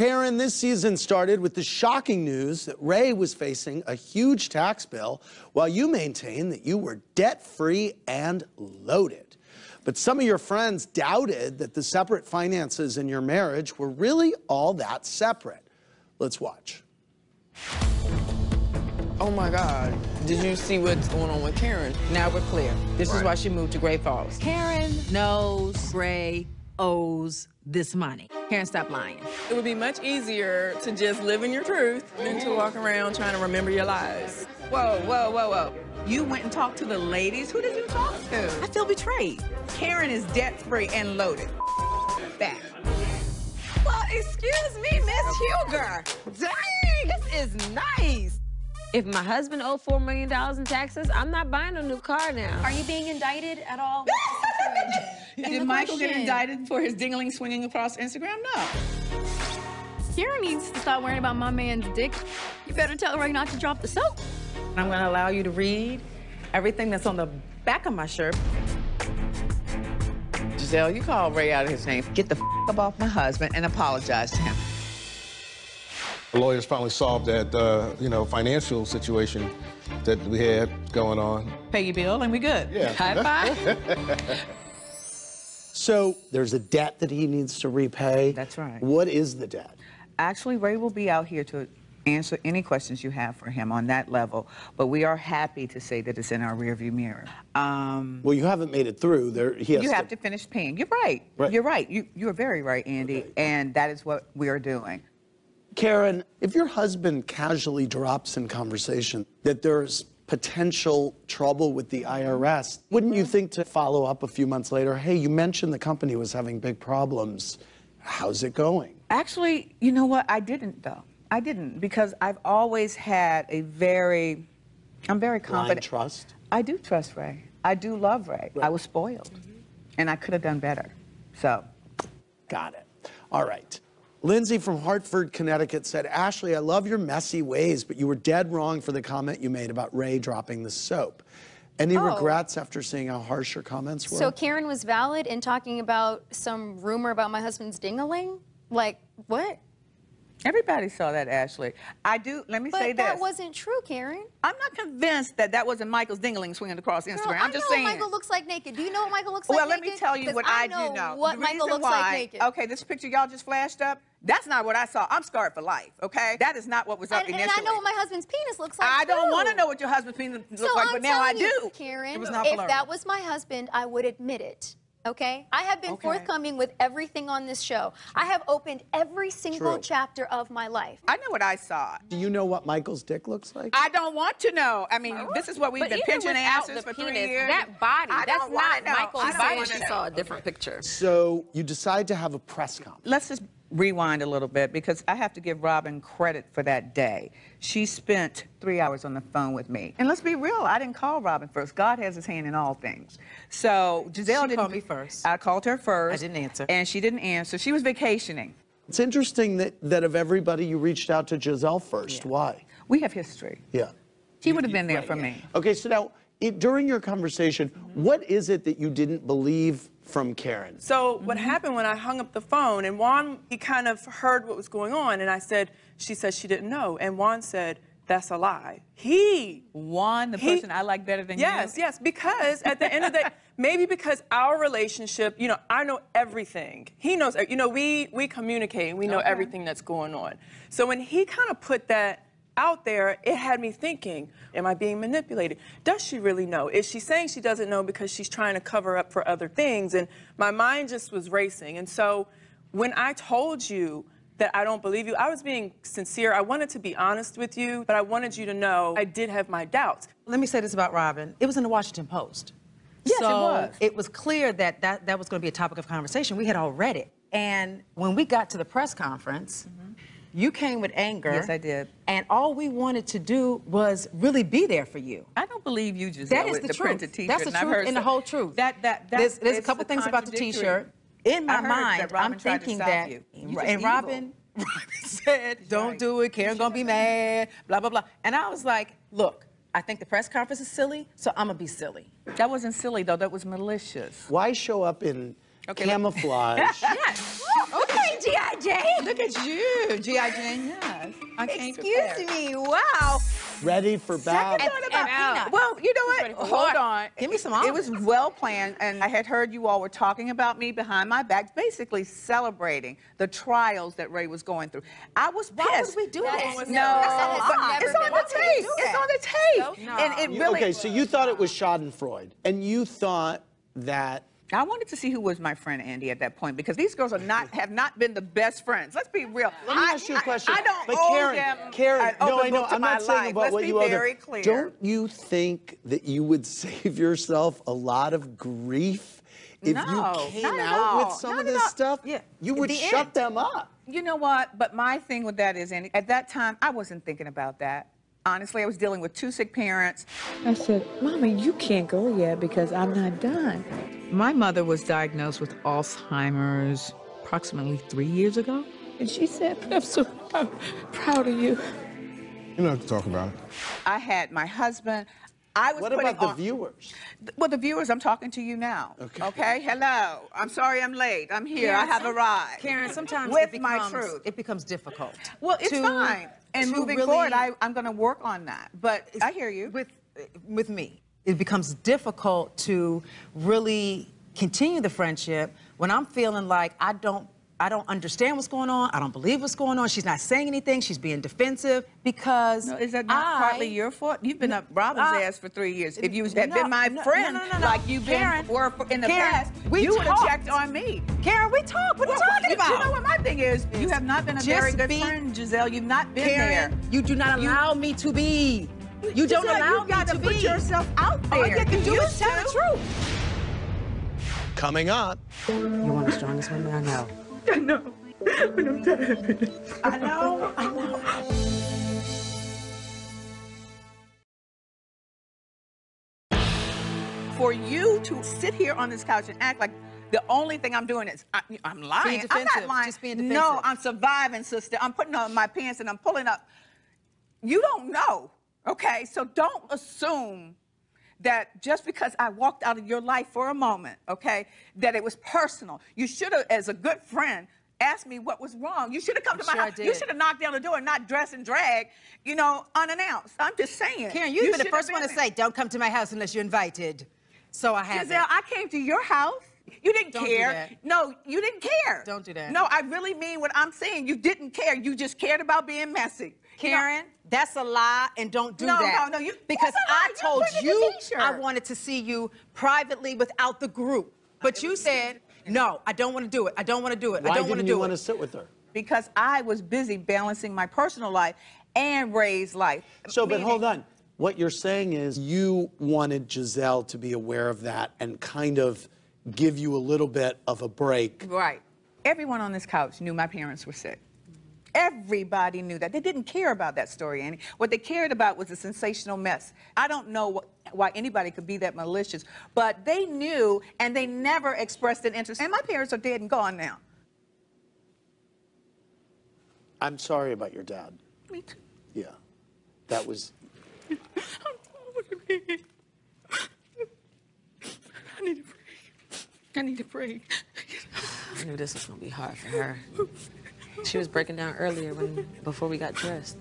Karen, this season started with the shocking news that Ray was facing a huge tax bill while you maintained that you were debt free and loaded. But some of your friends doubted that the separate finances in your marriage were really all that separate. Let's watch. Oh my God. Did you see what's going on with Karen? Now we're clear. This is why she moved to Great Falls. Karen knows Ray owes this money. Karen, stop lying. It would be much easier to just live in your truth than to walk around trying to remember your lies. Whoa, whoa, whoa, whoa. You went and talked to the ladies? Who did you talk to? I feel betrayed. Karen is debt free and loaded. Back. Well, excuse me, Miss Huger. Dang, this is nice. If my husband owed $4 million in taxes, I'm not buying a new car now. Are you being indicted at all? Did Michael get indicted for his dingling swinging across Instagram? No. Karen needs to stop worrying about my man's dick. You better tell Ray not to drop the soap. I'm going to allow you to read everything that's on the back of my shirt. Gizelle, you call Ray out of his name. Get the f up off my husband and apologize to him. The lawyers finally solved that, uh, you know, financial situation that we had going on. Pay your bill and we good. Yeah. High five. So there's a debt that he needs to repay. That's right. What is the debt? Actually, Ray will be out here to answer any questions you have for him on that level, but we are happy to say that it's in our rearview mirror. Um, Well, you haven't made it through. There, he has you have to finish paying. You're right. Right. You're right. You, you're very right, Andy, and that is what we are doing. Karen, if your husband casually drops in conversation that there's potential trouble with the IRS, wouldn't you think to follow up a few months later, hey, you mentioned the company was having big problems. How's it going? Actually, you know what? I didn't though. I didn't because I've always had a very, I'm very Blind confident. trust? I do trust Ray. I do love Ray. I was spoiled, and I could have done better. So, Got it. All right. Lindsay from Hartford, Connecticut said, Ashley, I love your messy ways, but you were dead wrong for the comment you made about Ray dropping the soap. Any Oh. regrets after seeing how harsh your comments were? So Karen was valid in talking about some rumor about my husband's dingaling? Like, what? Everybody saw that, Ashley. I do. Let me But say that this. wasn't true, Karen. I'm not convinced that that wasn't Michael's dingling swinging across Instagram. Girl, I'm just know saying. what Michael looks like naked. Do you know what Michael looks well, like Well, let naked? me tell you what I I, do know. What The Michael looks like why- naked. Okay, this picture y'all just flashed up. That's not what I saw. I'm scarred for life. Okay, that is not what was up And, and. I know what my husband's penis looks like. I don't want to know what your husband's penis looks So like, I'm but now I telling you, do. Karen, It was not if that was my husband, I would admit it. Okay? I have been Okay. forthcoming with everything on this show. I have opened every single True. chapter of my life. I know what I saw. Do you know what Michael's dick looks like? I don't want to know. I mean, this is what we've But been pinching without asses the for penis, three years. that body, I that's don't wanna not. Michael's body. wanna She saw a different picture. So you decide to have a press conference. Let's just rewind a little bit because I have to give Robyn credit for that day. She spent three hours on the phone with me. And let's be real, I didn't call Robyn first. God has his hand in all things. So Gizelle She didn't called me first. I called her first. I didn't answer. And she didn't answer. She was vacationing. It's interesting that, that of everybody, you reached out to Gizelle first. Why? We have history. Yeah. She would have been there for me. Okay, so now, it, during your conversation, what is it that you didn't believe from Karen? So what mm-hmm. happened when I hung up the phone and Juan, he kind of heard what was going on and I said, she said she didn't know. And Juan said, that's a lie. He Juan, the He- person I like better than Yes, you. yes, yes, because at the end of the maybe because our relationship, you know, I know everything. He knows, you know, we we communicate and we know Okay. everything that's going on. So when he kind of put that out there, it had me thinking, am I being manipulated? Does she really know? Is she saying she doesn't know because she's trying to cover up for other things? And my mind just was racing. And so when I told you that I don't believe you. I was being sincere. I wanted to be honest with you, but I wanted you to know I did have my doubts. Let me say this about Robyn. It was in the Washington Post. Yes, it so was. it was clear that, that that was going to be a topic of conversation. We had all read it. And when we got to the press conference, mm-hmm. You came with anger. Yes, I did. And all we wanted to do was really be there for you. I don't believe you, Gizelle, That is with the, the, truth. printed T-shirt. That's the and I've truth heard and the whole truth. That that that there's, there's a it's couple things about the. T-shirt. In my mind, I'm thinking that, you. You and. Robyn, Robyn said, "Don't do it. Karen gonna be mad." Blah blah blah. And I was like, "Look, I think the press conference is silly, so I'm gonna be silly." That wasn't silly though. That was malicious. Why show up in Okay, camouflage? Yes. okay. at G.I. Jane. Look at you, G.I. Jane, yes. I came Excuse prepared. me. Wow. Ready for battle? Second thought about peanuts. Well, you know what? Hold on. Give me some It was well planned, and I had heard you all were talking about me behind my back, basically celebrating the trials that Ray was going through. I was pissed. Why would we do That this? No, That is but never it's on been the done. tape. It's that. on the tape, and it really. okay, so you thought it was Schadenfreude, and you thought that I wanted to see who was my friend Andy at that point because these girls are not have not been the best friends. Let's be real. Let me I, ask you a question. I, don't but owe Karen, them Karen, no, I know. I'm not saying life. about Let's what you owe them. very clear. Don't you think that you would save yourself a lot of grief if No, you came out with some Not of this stuff? Yeah. You would The shut end. them up. You know what? But my thing with that is, Andy, at that time, I wasn't thinking about that. Honestly, I was dealing with two sick parents. I said, Mama, you can't go yet because I'm not done. My mother was diagnosed with Alzheimer's approximately three years ago. And she said, I'm so proud, proud of you. You don't have to talk about it. I had my husband. I was What about the on- viewers? Well, the viewers, I'm talking to you now. Okay. Okay. Hello. I'm sorry I'm late. I'm here. I have arrived. Karen, sometimes with it my truth. it becomes difficult. Well, it's to- fine. And moving really- forward, I, I'm going to work on that. But I hear you. With with me, it becomes difficult to really continue the friendship when I'm feeling like I don't I don't understand what's going on. I don't believe what's going on. She's not saying anything. She's being defensive because No, is that not I- partly your fault? You've been up Robyn's I- ass for three years. If you had No, been my no, no, friend, no, no, no. like you've Karen, been were for- in the Karen, past, we you would have checked on me. Karen, we talk. What are you talking about? You know what my thing is? You have not been a very Just good be- friend, Gizelle. You've not been Karen, there. you do not You- allow me to be. You don't Gizelle, allow you got me to to put be. yourself out there. All you can do You is tell the truth. Coming up. You want the strongest women I know. I know. I know. I know. For you to sit here on this couch and act like the only thing I'm doing is I, I'm lying. I'm not lying. Just being No. I'm surviving, sister. I'm putting on my pants and I'm pulling up. You don't know, okay? So don't assume that just because I walked out of your life for a moment, okay, that it was personal. You should have, as a good friend, asked me what was wrong. You should have come to my sure I house. You should have knocked down the door and not dress and drag, you know, unannounced. I'm just saying. Karen, you've been the first one to say, don't come to my house unless you're invited. So I have Gizelle, I came to your house. You didn't Don't care. No, you didn't care. Don't do that. No, I really mean what I'm saying. You didn't care. You just cared about being messy. You know, Karen, that's a lie, and don't do No, that. no, no, you- because that's a lie. I You told put you. I wanted to see you privately without the group, but you said no. I don't want to do it. I don't want to do it. Why I don't want to do it. Why didn't do you it. want to sit with her? because I was busy balancing my personal life and Ray's life. So, but hold on. What you're saying is you wanted Gizelle to be aware of that and kind of give you a little bit of a break. Right. Everyone on this couch knew my parents were sick. Everybody knew that. They didn't care about that story, Annie. What they cared about was a sensational mess. I don't know what, why anybody could be that malicious, but they knew and they never expressed an interest. And my parents are dead and gone now. I'm sorry about your dad. Me too. Yeah. That was. I need to pray. I need to pray. I knew this was gonna be hard for her. She was breaking down earlier when before we got dressed.